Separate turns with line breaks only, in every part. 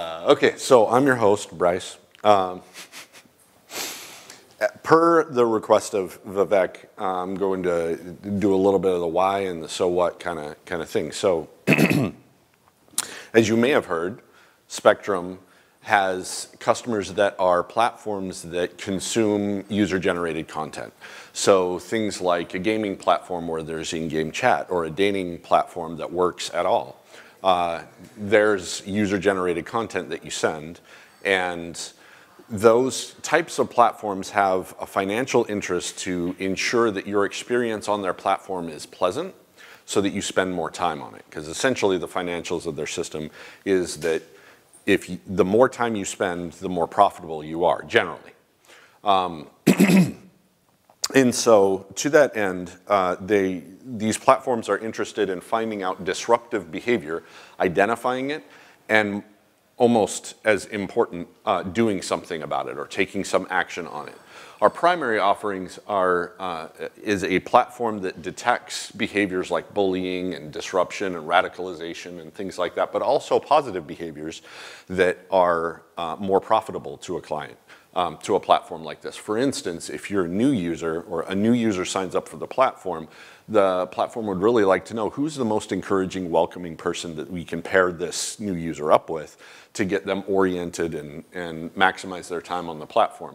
Uh, okay, so I'm your host, Bryce. Um, per the request of Vivek, I'm going to do a little bit of the why and the so what kind of kind of thing. So, as you may have heard, Spectrum has customers that are platforms that consume user-generated content. So things like a gaming platform where there's in-game chat or a dating platform that works at all. Uh, there's user-generated content that you send, and those types of platforms have a financial interest to ensure that your experience on their platform is pleasant so that you spend more time on it. Because essentially the financials of their system is that if you, the more time you spend, the more profitable you are, generally. Um, and so to that end, uh, they, these platforms are interested in finding out disruptive behavior, identifying it, and almost as important, uh, doing something about it or taking some action on it. Our primary offerings are, uh, is a platform that detects behaviors like bullying and disruption and radicalization and things like that, but also positive behaviors that are uh, more profitable to a client. Um, to a platform like this. For instance, if you're a new user or a new user signs up for the platform, the platform would really like to know who's the most encouraging, welcoming person that we can pair this new user up with to get them oriented and, and maximize their time on the platform.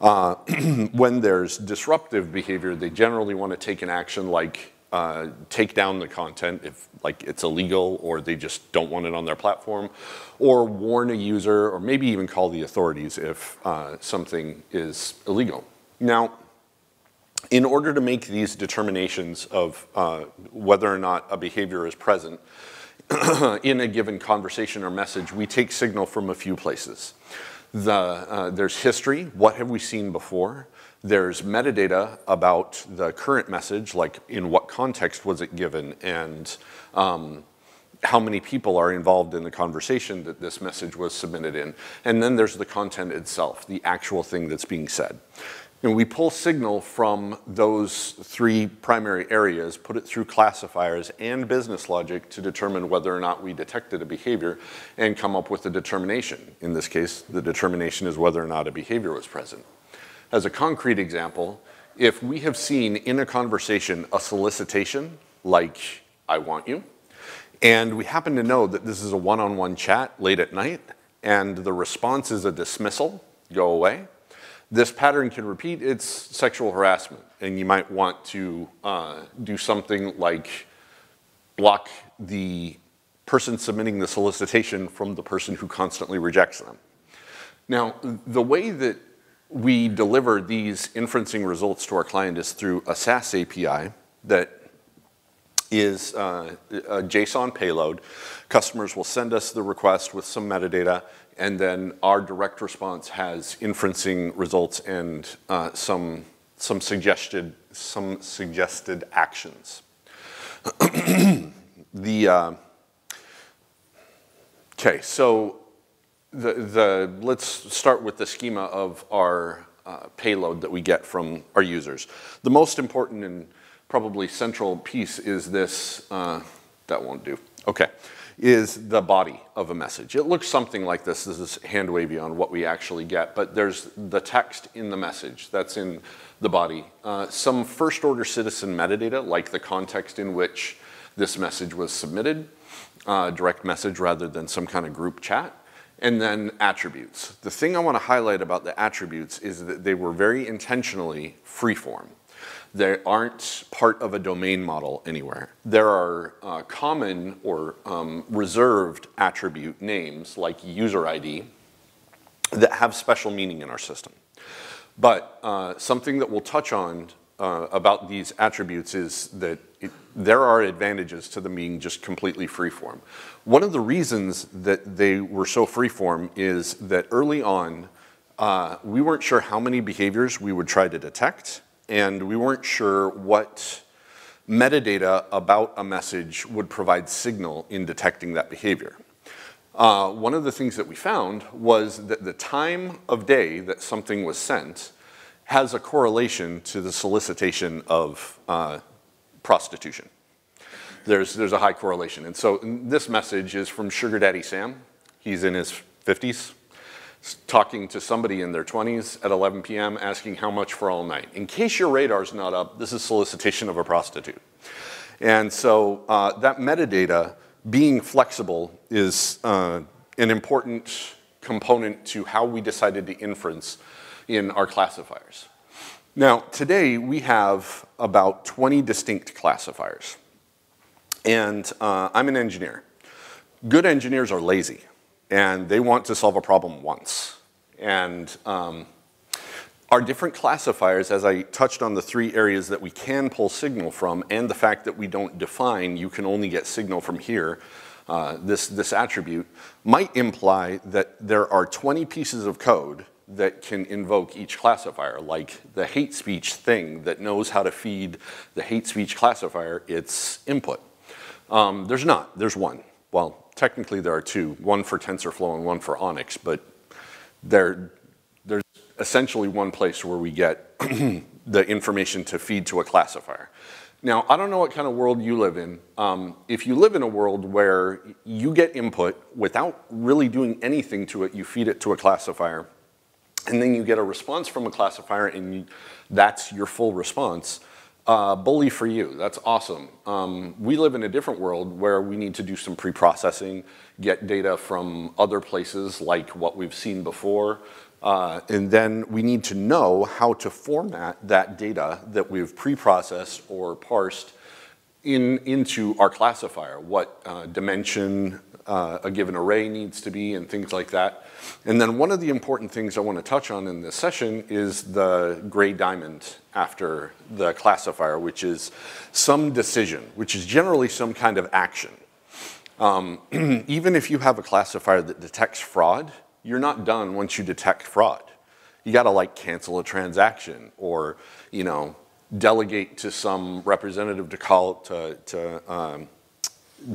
Uh, when there's disruptive behavior, they generally want to take an action like uh, take down the content if like it's illegal or they just don't want it on their platform, or warn a user, or maybe even call the authorities if uh, something is illegal. Now, in order to make these determinations of uh, whether or not a behavior is present in a given conversation or message, we take signal from a few places. The, uh, there's history, what have we seen before? There's metadata about the current message, like in what context was it given and um, how many people are involved in the conversation that this message was submitted in. And then there's the content itself, the actual thing that's being said. And we pull signal from those three primary areas, put it through classifiers and business logic to determine whether or not we detected a behavior and come up with a determination. In this case, the determination is whether or not a behavior was present. As a concrete example, if we have seen in a conversation a solicitation like, I want you, and we happen to know that this is a one-on-one chat late at night, and the response is a dismissal, go away, this pattern can repeat, it's sexual harassment. And you might want to uh, do something like block the person submitting the solicitation from the person who constantly rejects them. Now, the way that we deliver these inferencing results to our client is through a SaaS API that is uh, a JSON payload. Customers will send us the request with some metadata and then our direct response has inferencing results and uh, some, some, suggested, some suggested actions. the, uh, okay, so the, the, let's start with the schema of our uh, payload that we get from our users. The most important and probably central piece is this, uh, that won't do, okay is the body of a message. It looks something like this. This is hand wavy on what we actually get, but there's the text in the message that's in the body. Uh, some first order citizen metadata, like the context in which this message was submitted, uh, direct message rather than some kind of group chat, and then attributes. The thing I want to highlight about the attributes is that they were very intentionally freeform. They aren't part of a domain model anywhere. There are uh, common or um, reserved attribute names like user ID that have special meaning in our system. But uh, something that we'll touch on uh, about these attributes is that it, there are advantages to them being just completely freeform. One of the reasons that they were so freeform is that early on, uh, we weren't sure how many behaviors we would try to detect and we weren't sure what metadata about a message would provide signal in detecting that behavior. Uh, one of the things that we found was that the time of day that something was sent has a correlation to the solicitation of uh, prostitution. There's, there's a high correlation. And so this message is from Sugar Daddy Sam. He's in his 50s, talking to somebody in their 20s at 11 p.m. asking how much for all night. In case your radar's not up, this is solicitation of a prostitute. And so uh, that metadata being flexible is uh, an important component to how we decided to inference in our classifiers. Now, today we have about 20 distinct classifiers. And uh, I'm an engineer. Good engineers are lazy and they want to solve a problem once. And um, our different classifiers, as I touched on the three areas that we can pull signal from, and the fact that we don't define, you can only get signal from here, uh, this, this attribute, might imply that there are 20 pieces of code that can invoke each classifier, like the hate speech thing that knows how to feed the hate speech classifier its input. Um, there's not, there's one. Well, technically there are two, one for TensorFlow and one for ONNX, but there's essentially one place where we get the information to feed to a classifier. Now, I don't know what kind of world you live in. Um, if you live in a world where you get input without really doing anything to it, you feed it to a classifier, and then you get a response from a classifier and you, that's your full response, uh, bully for you, that's awesome. Um, we live in a different world where we need to do some pre-processing, get data from other places like what we've seen before, uh, and then we need to know how to format that data that we've pre-processed or parsed in, into our classifier, what uh, dimension uh, a given array needs to be and things like that. And then one of the important things I want to touch on in this session is the gray diamond after the classifier, which is some decision, which is generally some kind of action. Um, even if you have a classifier that detects fraud, you're not done once you detect fraud. You got to like cancel a transaction or, you know, delegate to some representative to call to, to um,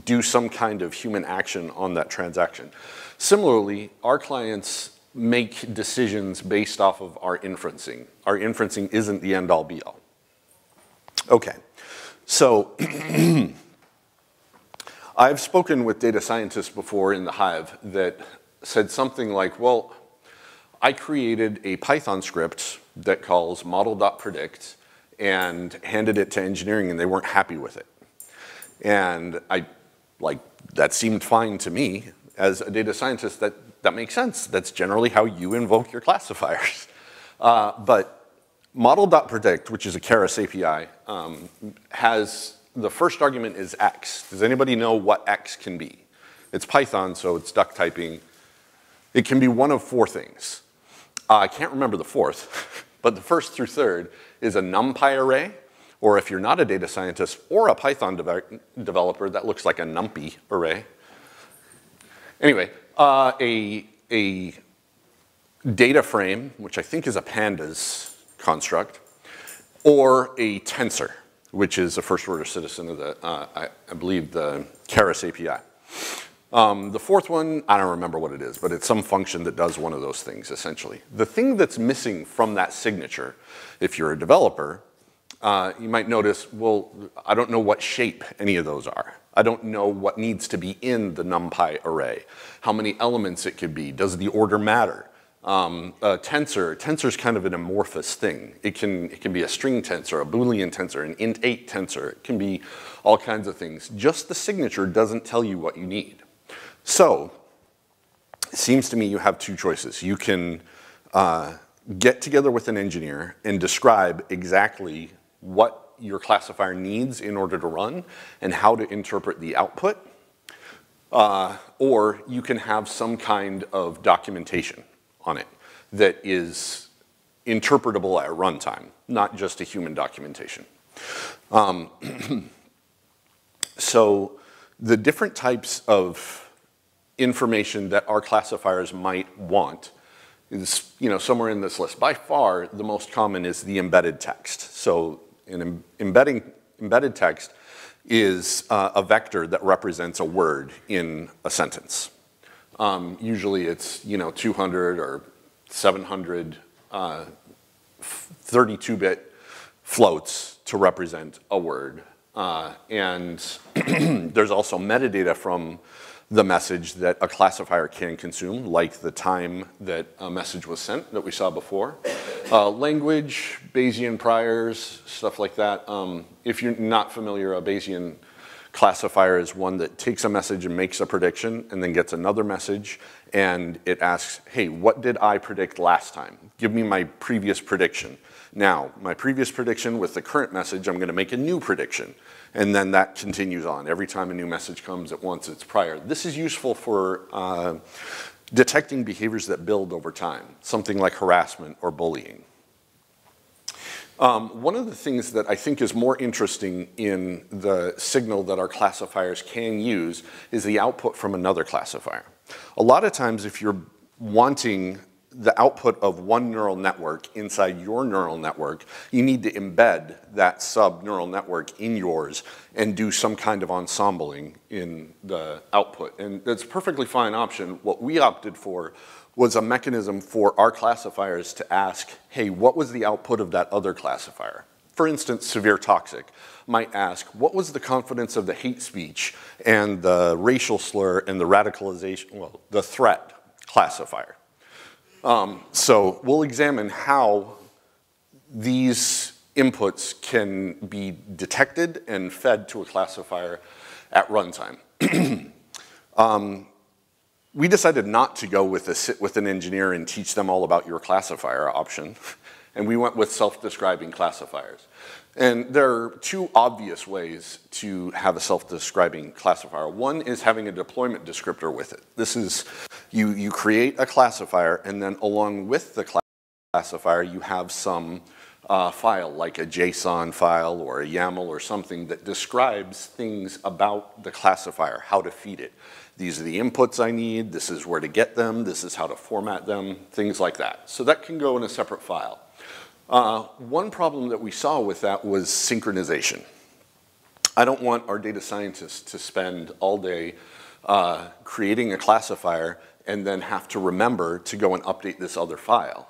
do some kind of human action on that transaction. Similarly, our clients make decisions based off of our inferencing. Our inferencing isn't the end all be all. Okay, so I've spoken with data scientists before in the Hive that said something like, well, I created a Python script that calls model.predict and handed it to engineering and they weren't happy with it. And I, like, that seemed fine to me as a data scientist, that, that makes sense. That's generally how you invoke your classifiers. Uh, but model.predict, which is a Keras API, um, has the first argument is x. Does anybody know what x can be? It's Python, so it's duck typing. It can be one of four things. Uh, I can't remember the fourth, but the first through third is a NumPy array, or if you're not a data scientist or a Python de developer, that looks like a NumPy array. Anyway, uh, a, a data frame, which I think is a pandas construct, or a tensor, which is a first order citizen of the, uh, I, I, believe, the Keras API. Um, the fourth one, I don't remember what it is, but it's some function that does one of those things, essentially. The thing that's missing from that signature, if you're a developer, uh, you might notice, well, I don't know what shape any of those are. I don't know what needs to be in the NumPy array, how many elements it could be, does the order matter? Um, a tensor, tensor is kind of an amorphous thing. It can, it can be a string tensor, a Boolean tensor, an int8 tensor. It can be all kinds of things. Just the signature doesn't tell you what you need. So, it seems to me you have two choices. You can uh, get together with an engineer and describe exactly what your classifier needs in order to run and how to interpret the output. Uh, or you can have some kind of documentation on it that is interpretable at runtime, not just a human documentation. Um, so the different types of information that our classifiers might want is you know, somewhere in this list. By far, the most common is the embedded text. So an embedding, embedded text is uh, a vector that represents a word in a sentence. Um, usually it's, you know, 200 or 700 uh, 32-bit floats to represent a word. Uh, and there's also metadata from the message that a classifier can consume, like the time that a message was sent that we saw before. Uh, language, Bayesian priors, stuff like that. Um, if you're not familiar, a Bayesian classifier is one that takes a message and makes a prediction and then gets another message and it asks, hey, what did I predict last time? Give me my previous prediction. Now, my previous prediction with the current message, I'm gonna make a new prediction. And then that continues on. Every time a new message comes, it wants its prior. This is useful for uh, detecting behaviors that build over time, something like harassment or bullying. Um, one of the things that I think is more interesting in the signal that our classifiers can use is the output from another classifier. A lot of times if you're wanting the output of one neural network inside your neural network, you need to embed that sub neural network in yours and do some kind of ensembling in the output. And that's a perfectly fine option. What we opted for was a mechanism for our classifiers to ask, hey, what was the output of that other classifier? For instance, severe toxic might ask, what was the confidence of the hate speech and the racial slur and the radicalization, well, the threat classifier? Um, so we'll examine how these inputs can be detected and fed to a classifier at runtime. um, we decided not to go with a sit with an engineer and teach them all about your classifier option, and we went with self-describing classifiers. And there are two obvious ways to have a self-describing classifier. One is having a deployment descriptor with it. This is, you, you create a classifier and then along with the classifier you have some uh, file like a JSON file or a YAML or something that describes things about the classifier, how to feed it. These are the inputs I need, this is where to get them, this is how to format them, things like that. So that can go in a separate file. Uh, one problem that we saw with that was synchronization. I don't want our data scientists to spend all day uh, creating a classifier and then have to remember to go and update this other file.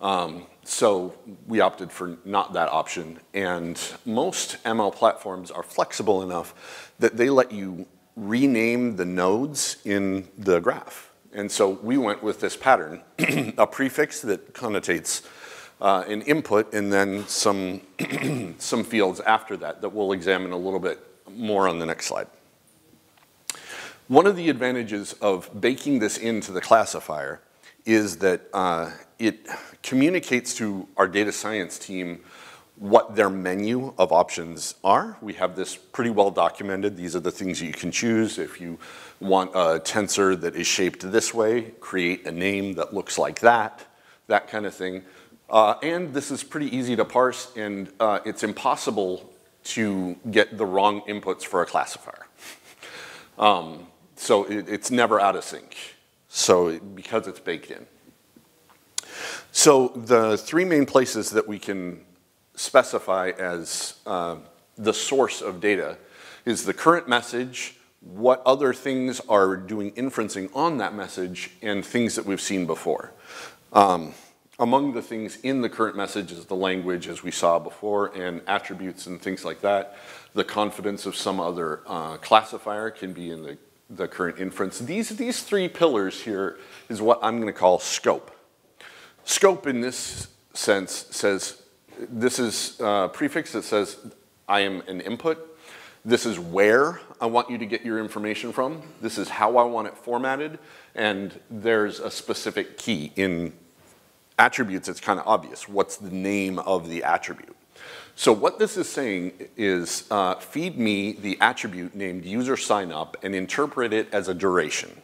Um, so we opted for not that option. And most ML platforms are flexible enough that they let you rename the nodes in the graph. And so we went with this pattern, a prefix that connotates uh, an input and then some, some fields after that that we'll examine a little bit more on the next slide. One of the advantages of baking this into the classifier is that uh, it communicates to our data science team what their menu of options are. We have this pretty well documented. These are the things you can choose. If you want a tensor that is shaped this way, create a name that looks like that, that kind of thing. Uh, and this is pretty easy to parse and uh, it's impossible to get the wrong inputs for a classifier. Um, so it, it's never out of sync. So because it's baked in. So the three main places that we can specify as uh, the source of data is the current message, what other things are doing inferencing on that message, and things that we've seen before. Um, among the things in the current message is the language as we saw before and attributes and things like that. The confidence of some other uh, classifier can be in the, the current inference. These, these three pillars here is what I'm gonna call scope. Scope in this sense says, this is a prefix that says I am an input. This is where I want you to get your information from. This is how I want it formatted. And there's a specific key in attributes, it's kind of obvious. What's the name of the attribute? So what this is saying is uh, feed me the attribute named user sign up and interpret it as a duration.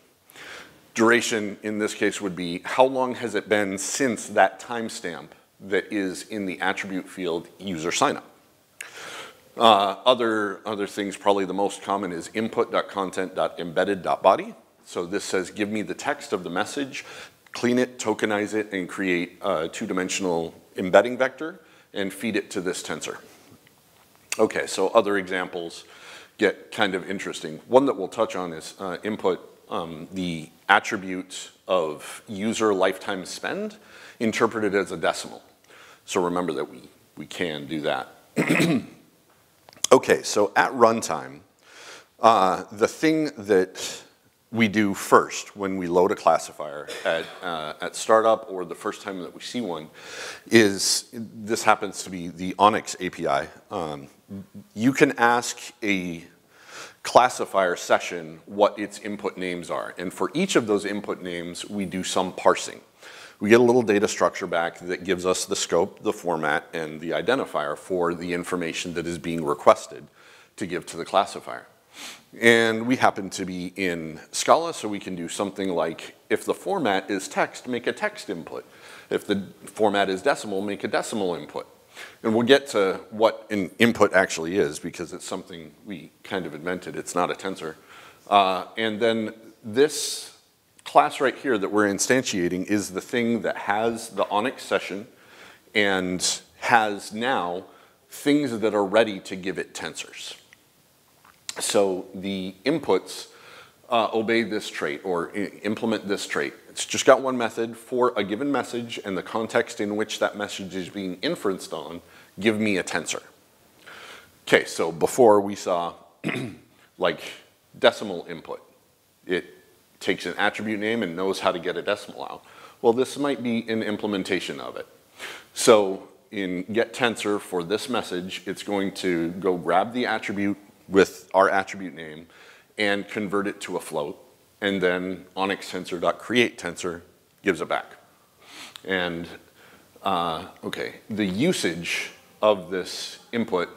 Duration in this case would be how long has it been since that timestamp that is in the attribute field user sign up. Uh, other, other things, probably the most common is input.content.embedded.body. So this says give me the text of the message clean it, tokenize it, and create a two-dimensional embedding vector and feed it to this tensor. Okay, so other examples get kind of interesting. One that we'll touch on is uh, input um, the attribute of user lifetime spend interpreted as a decimal. So remember that we, we can do that. okay, so at runtime, uh, the thing that we do first when we load a classifier at, uh, at startup or the first time that we see one is, this happens to be the ONNX API. Um, you can ask a classifier session what its input names are. And for each of those input names, we do some parsing. We get a little data structure back that gives us the scope, the format, and the identifier for the information that is being requested to give to the classifier. And we happen to be in Scala, so we can do something like, if the format is text, make a text input. If the format is decimal, make a decimal input. And we'll get to what an input actually is because it's something we kind of invented. It's not a tensor. Uh, and then this class right here that we're instantiating is the thing that has the ONNX session and has now things that are ready to give it tensors. So the inputs uh, obey this trait or implement this trait. It's just got one method for a given message and the context in which that message is being inferenced on, give me a tensor. Okay, so before we saw like decimal input. It takes an attribute name and knows how to get a decimal out. Well, this might be an implementation of it. So in get tensor for this message, it's going to go grab the attribute with our attribute name and convert it to a float. And then ONNX tensor.create tensor gives it back. And uh, okay, the usage of this input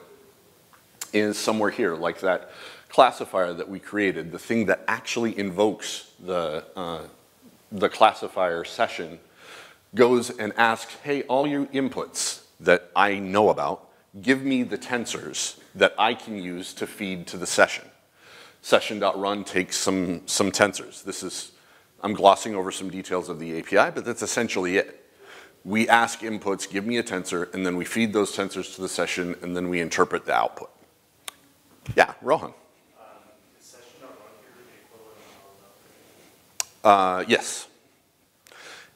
is somewhere here, like that classifier that we created, the thing that actually invokes the, uh, the classifier session goes and asks, hey, all your inputs that I know about, give me the tensors that I can use to feed to the session. Session.run takes some, some tensors. This is, I'm glossing over some details of the API, but that's essentially it. We ask inputs, give me a tensor, and then we feed those tensors to the session, and then we interpret the output. Yeah, Rohan. Uh, yes.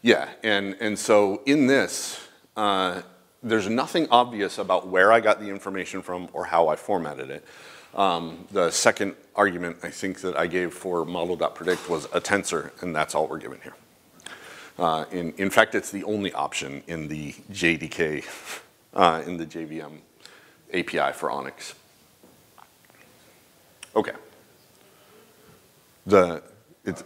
Yeah, and, and so in this, uh, there's nothing obvious about where I got the information from or how I formatted it. Um, the second argument I think that I gave for model.predict was a tensor, and that's all we're given here. Uh, in, in fact, it's the only option in the JDK, uh, in the JVM API for ONNX. Okay. The, it's,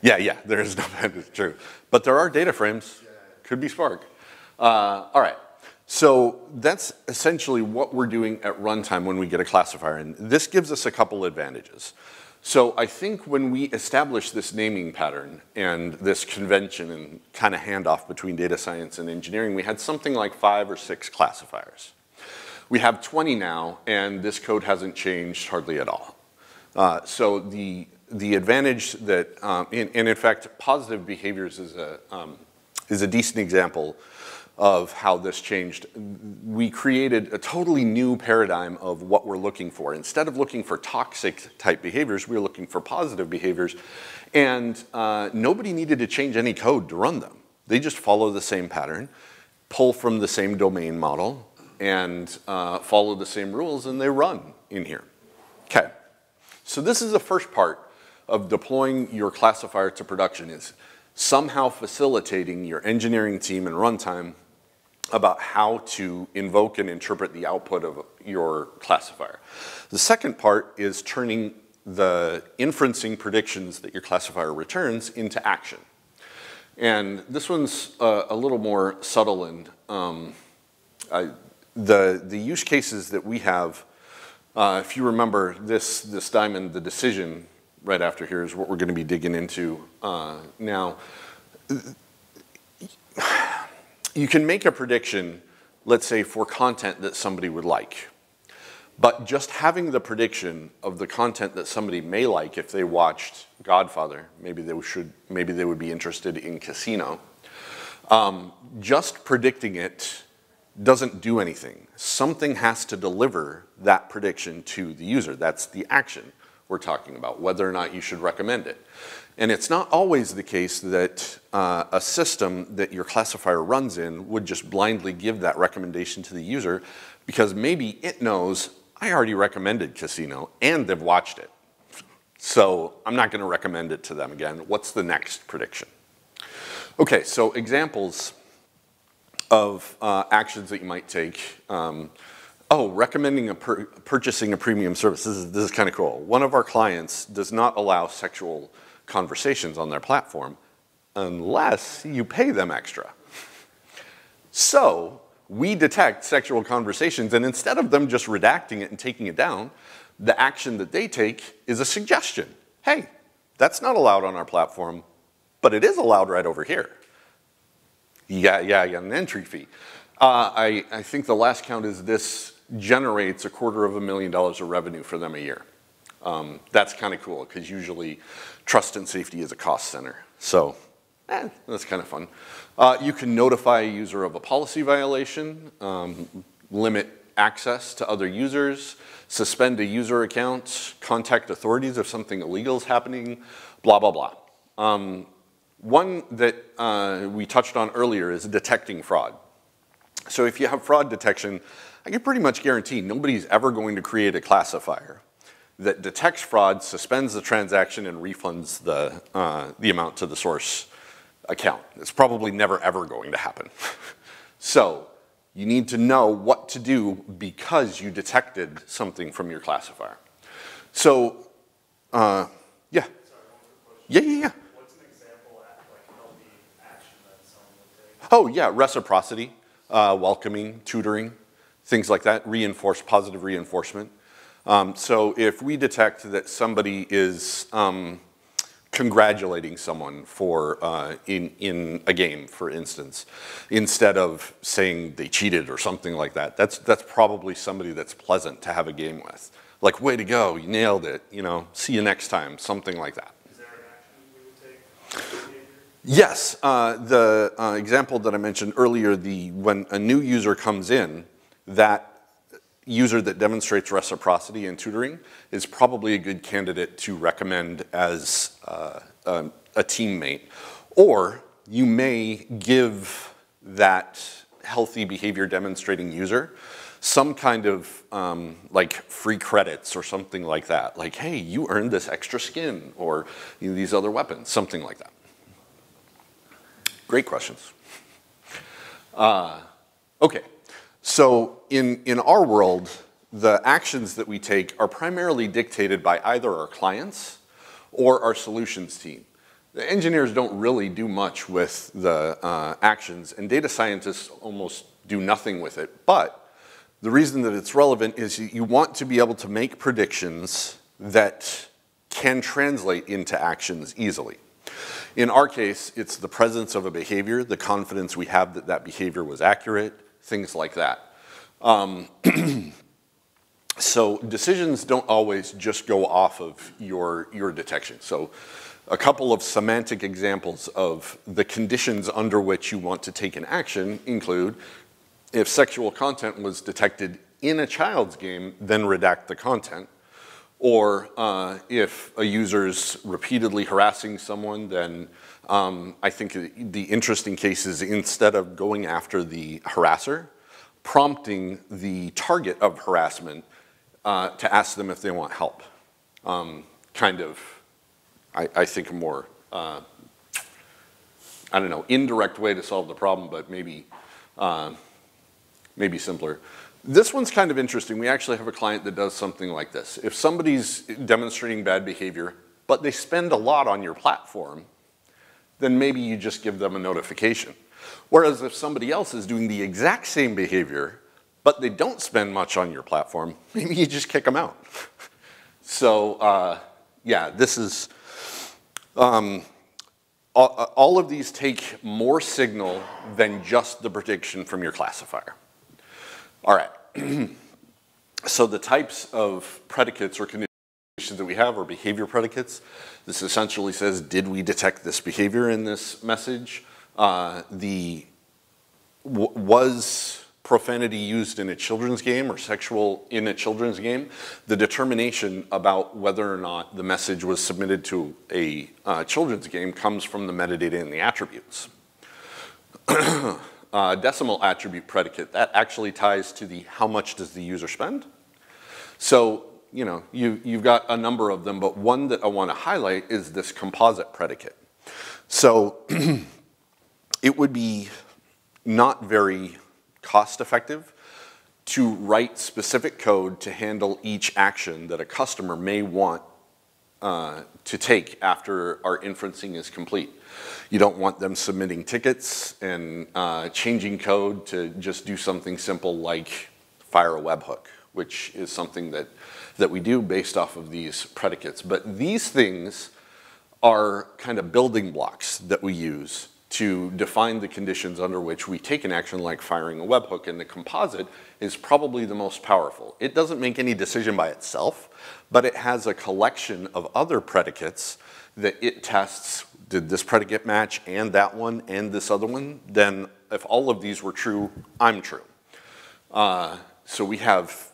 yeah, yeah, there is no pandas, true. But there are data frames, could be Spark. Uh, all right, so that's essentially what we're doing at runtime when we get a classifier, and this gives us a couple advantages. So I think when we establish this naming pattern and this convention and kind of handoff between data science and engineering, we had something like five or six classifiers. We have 20 now, and this code hasn't changed hardly at all. Uh, so the, the advantage that, um, and, and, in fact, positive behaviors is a, um, is a decent example of how this changed. We created a totally new paradigm of what we're looking for. Instead of looking for toxic type behaviors, we were looking for positive behaviors. And uh, nobody needed to change any code to run them. They just follow the same pattern, pull from the same domain model, and uh, follow the same rules, and they run in here. Okay, so this is the first part of deploying your classifier to production is somehow facilitating your engineering team and runtime about how to invoke and interpret the output of your classifier. The second part is turning the inferencing predictions that your classifier returns into action. And this one's uh, a little more subtle and um, I, the, the use cases that we have, uh, if you remember this, this diamond, the decision right after here is what we're gonna be digging into uh, now you can make a prediction, let's say, for content that somebody would like. But just having the prediction of the content that somebody may like if they watched Godfather, maybe they should, maybe they would be interested in Casino. Um, just predicting it doesn't do anything. Something has to deliver that prediction to the user. That's the action we're talking about, whether or not you should recommend it. And it's not always the case that uh, a system that your classifier runs in would just blindly give that recommendation to the user because maybe it knows I already recommended Casino and they've watched it. So I'm not gonna recommend it to them again. What's the next prediction? Okay, so examples of uh, actions that you might take. Um, oh, recommending a purchasing a premium service. This is, this is kind of cool. One of our clients does not allow sexual conversations on their platform unless you pay them extra. So we detect sexual conversations, and instead of them just redacting it and taking it down, the action that they take is a suggestion. Hey, that's not allowed on our platform, but it is allowed right over here. Yeah, yeah, yeah, an entry fee. Uh, I, I think the last count is this generates a quarter of a million dollars of revenue for them a year. Um, that's kind of cool because usually trust and safety is a cost center. So eh, that's kind of fun. Uh, you can notify a user of a policy violation, um, limit access to other users, suspend a user account, contact authorities if something illegal is happening, blah, blah, blah. Um, one that uh, we touched on earlier is detecting fraud. So if you have fraud detection, I can pretty much guarantee nobody's ever going to create a classifier that detects fraud, suspends the transaction, and refunds the, uh, the amount to the source account. It's probably never ever going to happen. so you need to know what to do because you detected something from your classifier. So, uh, yeah. Yeah, yeah, yeah. Oh, yeah, reciprocity, uh, welcoming, tutoring, things like that, reinforce, positive reinforcement. Um, so if we detect that somebody is um, congratulating someone for uh, in, in a game, for instance, instead of saying they cheated or something like that. That's, that's probably somebody that's pleasant to have a game with. Like, way to go, you nailed it, you know, see you next time, something like that.
Is there an action we would take?
Yes, uh, the uh, example that I mentioned earlier, the, when a new user comes in, that user that demonstrates reciprocity in tutoring is probably a good candidate to recommend as uh, a, a teammate. Or you may give that healthy behavior demonstrating user some kind of um, like free credits or something like that. Like, hey, you earned this extra skin or you know, these other weapons, something like that. Great questions. Uh, okay, so in, in our world, the actions that we take are primarily dictated by either our clients or our solutions team. The engineers don't really do much with the uh, actions, and data scientists almost do nothing with it. But the reason that it's relevant is you want to be able to make predictions that can translate into actions easily. In our case, it's the presence of a behavior, the confidence we have that that behavior was accurate, things like that. Um, so decisions don't always just go off of your, your detection. So a couple of semantic examples of the conditions under which you want to take an action include if sexual content was detected in a child's game, then redact the content. Or uh, if a user's repeatedly harassing someone, then um, I think the interesting case is instead of going after the harasser, prompting the target of harassment uh, to ask them if they want help. Um, kind of, I, I, think a more, uh, I don't know, indirect way to solve the problem, but maybe, uh, maybe simpler. This one's kind of interesting. We actually have a client that does something like this. If somebody's demonstrating bad behavior, but they spend a lot on your platform, then maybe you just give them a notification. Whereas if somebody else is doing the exact same behavior, but they don't spend much on your platform, maybe you just kick them out. so uh, yeah, this is, um, all, all of these take more signal than just the prediction from your classifier. All right, so the types of predicates or conditions that we have are behavior predicates. This essentially says, did we detect this behavior in this message? Uh, the was profanity used in a children's game or sexual in a children's game, the determination about whether or not the message was submitted to a uh, children's game comes from the metadata and the attributes. uh, decimal attribute predicate, that actually ties to the how much does the user spend. So you know, you, you've got a number of them, but one that I want to highlight is this composite predicate. So it would be not very cost-effective to write specific code to handle each action that a customer may want uh, to take after our inferencing is complete. You don't want them submitting tickets and uh, changing code to just do something simple like fire a webhook, which is something that, that we do based off of these predicates. But these things are kind of building blocks that we use to define the conditions under which we take an action like firing a webhook, and the composite is probably the most powerful. It doesn't make any decision by itself, but it has a collection of other predicates that it tests, did this predicate match and that one and this other one? Then if all of these were true, I'm true. Uh, so we have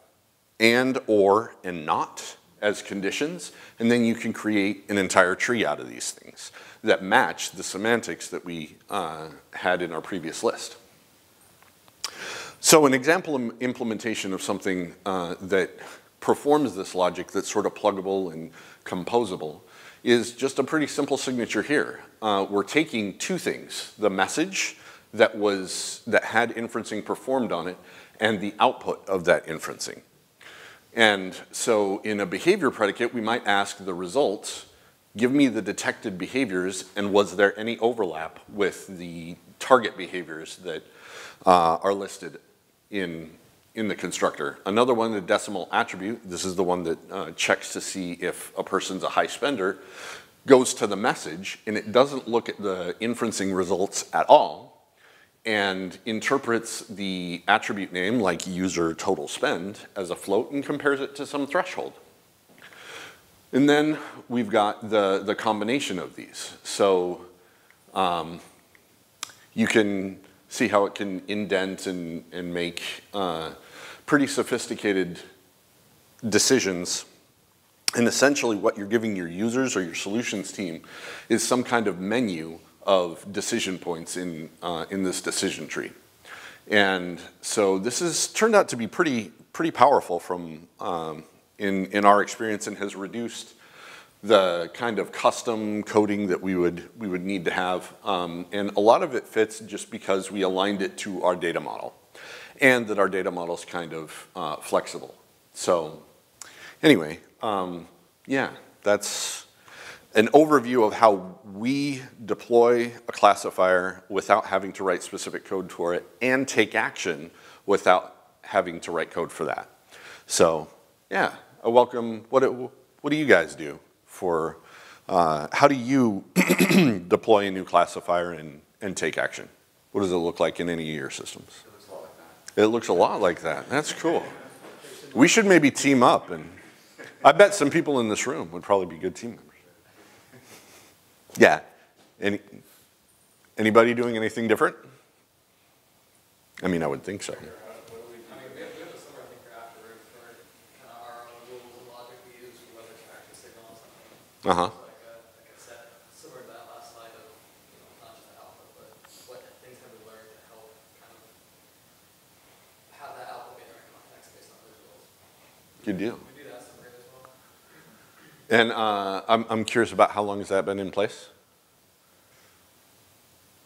and, or, and not as conditions, and then you can create an entire tree out of these things that match the semantics that we uh, had in our previous list. So an example im- implementation of something uh, that performs this logic that's sort of pluggable and composable is just a pretty simple signature here. Uh, we're taking two things, the message that was that had inferencing performed on it and the output of that inferencing. And so in a behavior predicate, we might ask the results, give me the detected behaviors and was there any overlap with the target behaviors that uh, are listed in, in the constructor. Another one, the decimal attribute, this is the one that uh, checks to see if a person's a high spender, goes to the message and it doesn't look at the inferencing results at all and interprets the attribute name like user total spend as a float and compares it to some threshold. And then we've got the, the combination of these. So um, you can see how it can indent and, and make uh, pretty sophisticated decisions. And essentially what you're giving your users or your solutions team is some kind of menu of decision points in, uh, in this decision tree. And so this has turned out to be pretty, pretty powerful from, um, in, in our experience and has reduced the kind of custom coding that we would, we would need to have. Um, and a lot of it fits just because we aligned it to our data model and that our data model is kind of uh, flexible. So anyway, um, yeah, that's an overview of how we deploy a classifier without having to write specific code for it and take action without having to write code for that. So yeah, a welcome, what, it, what do you guys do? for uh, how do you deploy a new classifier and, and take action? What does it look like in any of your systems? It looks a lot like that. That's cool. We should maybe team up and I bet some people in this room would probably be good team members. Yeah. Any, anybody doing anything different? I mean, I would think so.
Those rules.
Good deal.
We do that somewhere as well.
And uh, I'm, I'm curious about how long has that been in place?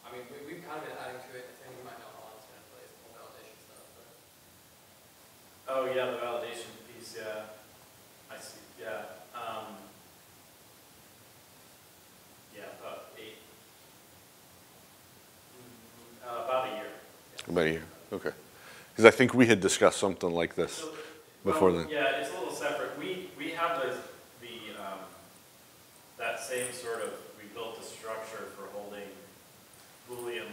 I mean, we, we've kind of been adding to it, I think you might know how long it's been in place, the whole validation stuff, but.
Oh, yeah, the validation piece, yeah. I see, yeah. Um, yeah, about eight. Mm, uh, About a year. yeah.
About a year, okay. Because I think we had discussed something like this
So,
before
well,
then.
Yeah, it's a little separate. We, we have the, the, um, that same sort of, we built a structure for holding Boolean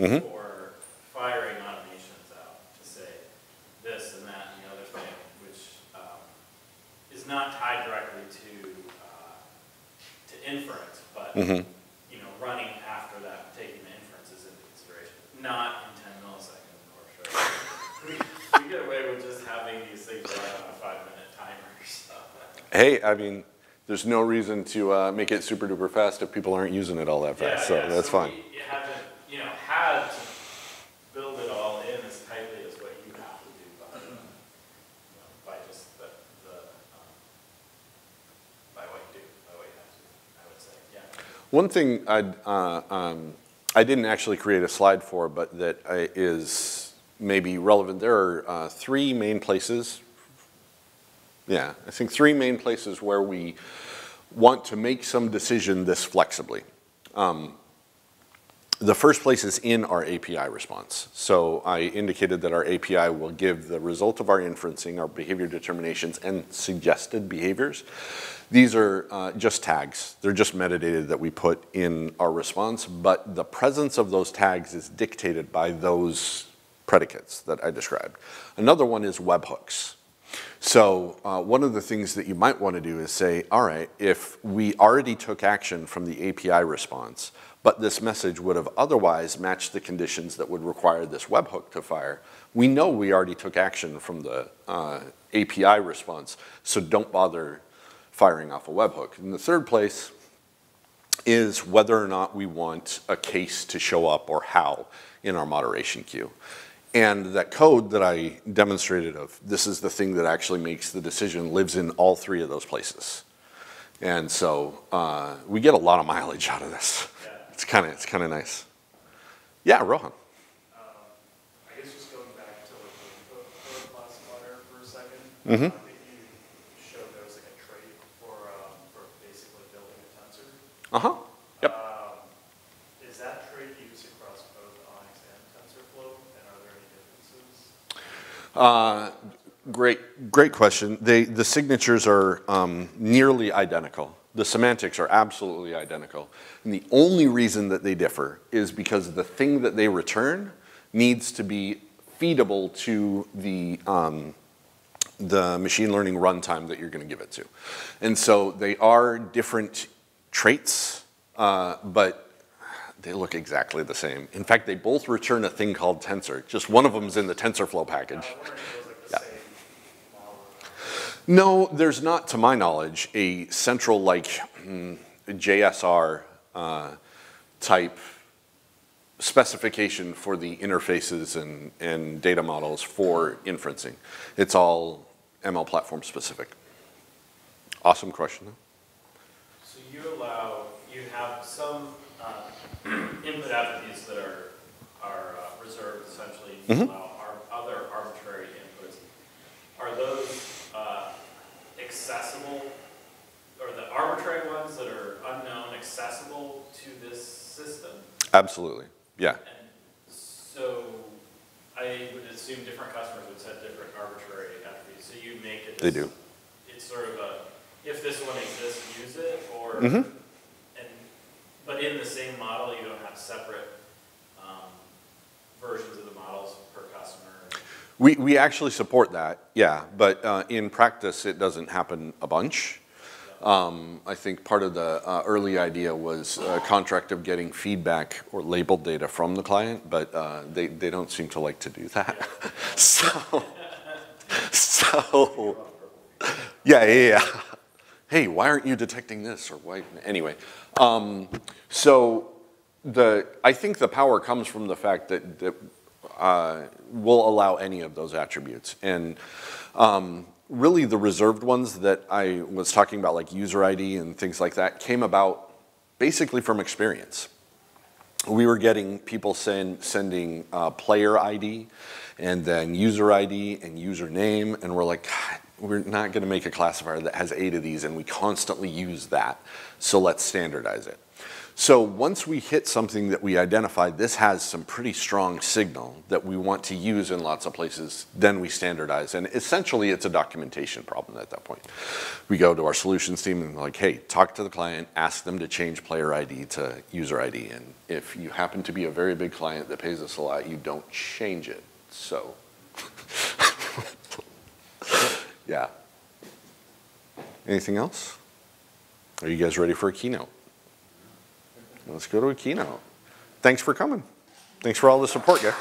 Mhm.
for firing automations out to say this and that and the other thing, which, um, is not tied directly to, uh, to inference, but,
Mhm.
you know, running after that, taking the inferences into consideration. Not in ten milliseconds, or right? We, we get away with just having these things run on a five-minute timer, so.
Hey, I mean, there's no reason to uh, make it super duper fast if people aren't using it all that
Yeah,
fast, so
yeah,
that's fine.
we haven't, you know, had to build it all in as tightly as what you have to do by, uh, you know, by just the, the,
One thing I'd, uh, um, I didn't actually create a slide for, but that uh, maybe relevant. There are uh, three main places. Yeah, I think three main places where we want to make some decision this flexibly. Um, the first place is in our API response. So I indicated that our API will give the result of our inferencing, our behavior determinations, and suggested behaviors. These are uh, just tags. They're just metadata that we put in our response, but the presence of those tags is dictated by those predicates that I described. Another one is webhooks. So uh, one of the things that you might want to do is say, all right, if we already took action from the API response, but this message would have otherwise matched the conditions that would require this webhook to fire, we know we already took action from the uh, API response, so don't bother firing off a webhook. And the third place is whether or not we want a case to show up or how in our moderation queue. And that code that I demonstrated of, this is the thing that actually makes the decision, lives in all three of those places. And so uh, we get a lot of mileage out of this. It's kind of it's kind of nice. Yeah, Rohan.
I guess just going back to like the code code classifier for a second. I think you showed there was like a trait for, um, for basically building a tensor.
Uh huh. Yep.
Um, Is that trait used across both ONNX and TensorFlow, and are there any differences?
Uh, great, great question. They, the signatures are um, nearly identical. The semantics are absolutely identical. And the only reason that they differ is because the thing that they return needs to be feedable to the, um, the machine learning runtime that you're going to give it to. And so they are different traits, uh, but they look exactly the same. In fact, they both return a thing called tensor. Just one of them's in the TensorFlow package.
I was wondering if it was like the
Yeah.
same model or not.
No, there's not, to my knowledge, a central like mm, JSR uh, type specification for the interfaces and, and data models for inferencing. It's all ML platform specific. Awesome question. though.
So you allow, you have some uh, input attributes that are, are uh, reserved essentially. You
Mhm.
allow ar- other arbitrary inputs. Are those uh, accessible, or the arbitrary ones that are unknown accessible to this system?
Absolutely, yeah.
And so I would assume different customers would set different arbitrary attributes. So you make it.
They do.
It's sort of a, if this one exists, use it, or,
mm -hmm.
and, but in the same model, you don't have separate um, versions of the models per customer.
We, we actually support that, yeah, but uh, in practice, it doesn't happen a bunch. Um, I think part of the uh, early idea was a contract of getting feedback or labeled data from the client, but uh, they, they don't seem to like to do that. So, so, yeah, yeah, yeah. Hey, why aren't you detecting this or why, anyway. Um, so the, I think the power comes from the fact that, that uh, we'll allow any of those attributes. And um, really the reserved ones that I was talking about, like user ID and things like that, came about basically from experience. We were getting people send, sending uh, player ID and then user ID and username, and we're like, we're not going to make a classifier that has eight of these, and we constantly use that. So let's standardize it. So once we hit something that we identify, this has some pretty strong signal that we want to use in lots of places, then we standardize. And essentially, it's a documentation problem at that point. We go to our solutions team and like, hey, talk to the client, ask them to change player ID to user ID. And if you happen to be a very big client that pays us a lot, you don't change it. So, yeah. Anything else? Are you guys ready for a keynote? Let's go to a keynote. Thanks for coming. Thanks for all the support, guys.